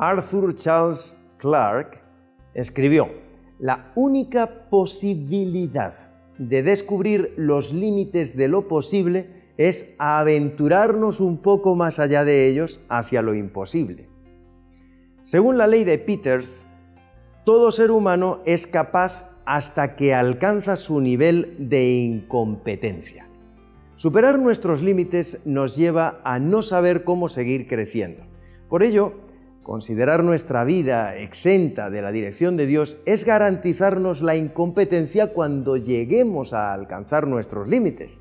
Arthur Charles Clarke escribió, la única posibilidad de descubrir los límites de lo posible es aventurarnos un poco más allá de ellos hacia lo imposible. Según la ley de Peters, todo ser humano es capaz hasta que alcanza su nivel de incompetencia. Superar nuestros límites nos lleva a no saber cómo seguir creciendo. Por ello, considerar nuestra vida exenta de la dirección de Dios es garantizarnos la incompetencia cuando lleguemos a alcanzar nuestros límites.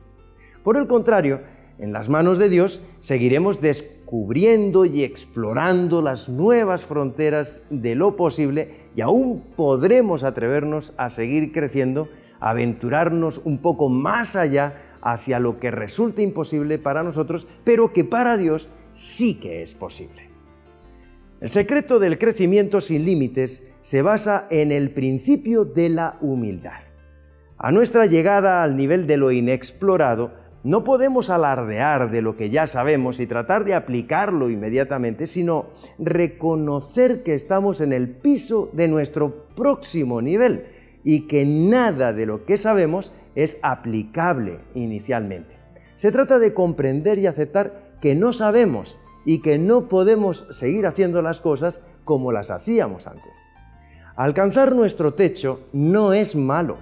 Por el contrario, en las manos de Dios seguiremos descubriendo y explorando las nuevas fronteras de lo posible y aún podremos atrevernos a seguir creciendo, aventurarnos un poco más allá hacia lo que resulta imposible para nosotros, pero que para Dios sí que es posible. El secreto del crecimiento sin límites se basa en el principio de la humildad. A nuestra llegada al nivel de lo inexplorado, no podemos alardear de lo que ya sabemos y tratar de aplicarlo inmediatamente, sino reconocer que estamos en el piso de nuestro próximo nivel y que nada de lo que sabemos es aplicable inicialmente. Se trata de comprender y aceptar que no sabemos y que no podemos seguir haciendo las cosas como las hacíamos antes. Alcanzar nuestro techo no es malo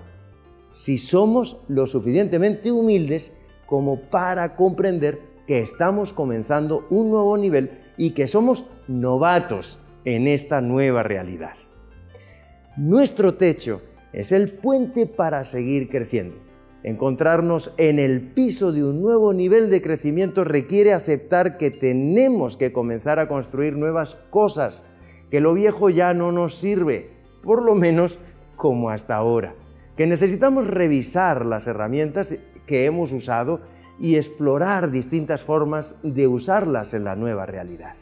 si somos lo suficientemente humildes como para comprender que estamos comenzando un nuevo nivel y que somos novatos en esta nueva realidad. Nuestro techo es el puente para seguir creciendo. Encontrarnos en el piso de un nuevo nivel de crecimiento requiere aceptar que tenemos que comenzar a construir nuevas cosas, que lo viejo ya no nos sirve, por lo menos como hasta ahora, que necesitamos revisar las herramientas que hemos usado y explorar distintas formas de usarlas en la nueva realidad.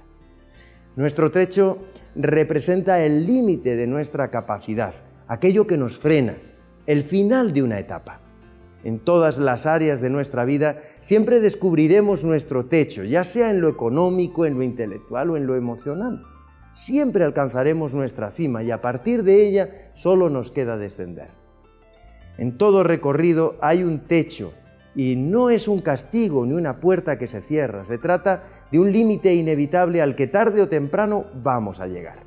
Nuestro techo representa el límite de nuestra capacidad, aquello que nos frena, el final de una etapa. En todas las áreas de nuestra vida siempre descubriremos nuestro techo, ya sea en lo económico, en lo intelectual o en lo emocional. Siempre alcanzaremos nuestra cima y a partir de ella solo nos queda descender. En todo recorrido hay un techo y no es un castigo ni una puerta que se cierra, se trata de un límite inevitable al que tarde o temprano vamos a llegar.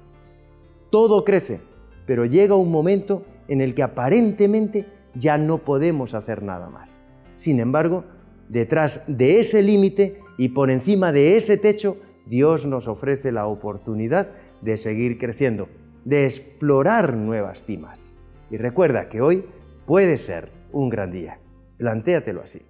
Todo crece, pero llega un momento en el que aparentemente ya no podemos hacer nada más. Sin embargo, detrás de ese límite y por encima de ese techo, Dios nos ofrece la oportunidad de seguir creciendo, de explorar nuevas cimas. Y recuerda que hoy puede ser un gran día. Plantéatelo así.